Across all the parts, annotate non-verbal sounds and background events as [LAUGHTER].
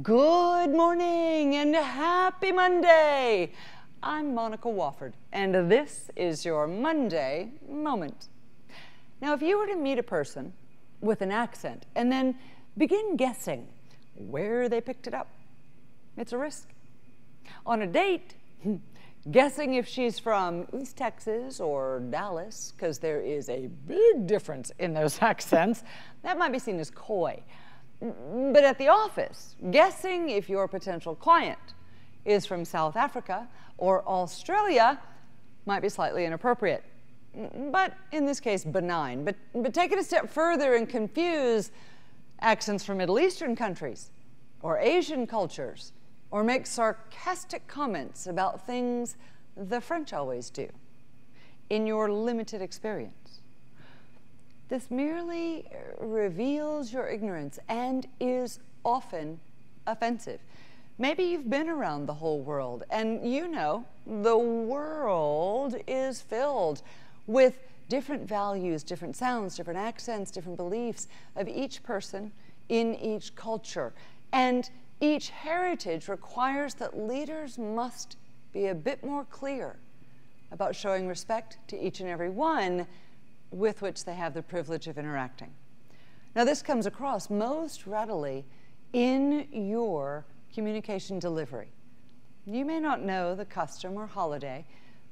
Good morning and happy Monday. I'm Monica Wofford, and this is your Monday moment. Now, if you were to meet a person with an accent and then begin guessing where they picked it up, it's a risk. On a date, [LAUGHS] guessing if she's from East Texas or Dallas, because there is a big difference in those [LAUGHS] accents, that might be seen as coy. But at the office, guessing if your potential client is from South Africa or Australia might be slightly inappropriate. But in this case, benign. But, but take it a step further and confuse accents from Middle Eastern countries or Asian cultures or make sarcastic comments about things the French always do in your limited experience. This merely reveals your ignorance and is often offensive. Maybe you've been around the whole world and you know the world is filled with different values, different sounds, different accents, different beliefs of each person in each culture. And each heritage requires that leaders must be a bit more clear about showing respect to each and every one with which they have the privilege of interacting. Now, this comes across most readily in your communication delivery. You may not know the custom or holiday,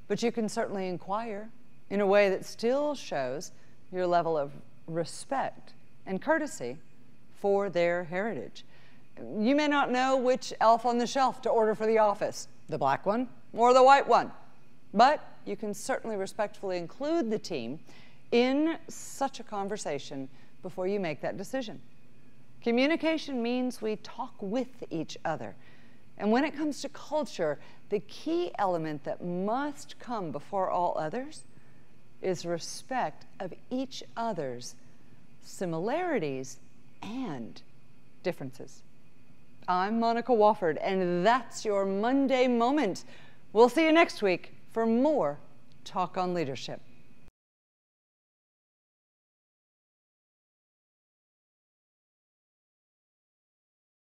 but you can certainly inquire in a way that still shows your level of respect and courtesy for their heritage. You may not know which elf on the shelf to order for the office, the black one or the white one, but you can certainly respectfully include the team in such a conversation before you make that decision. Communication means we talk with each other. And when it comes to culture, the key element that must come before all others is respect of each other's similarities and differences. I'm Monica Wofford, and that's your Monday moment. We'll see you next week for more Talk on Leadership.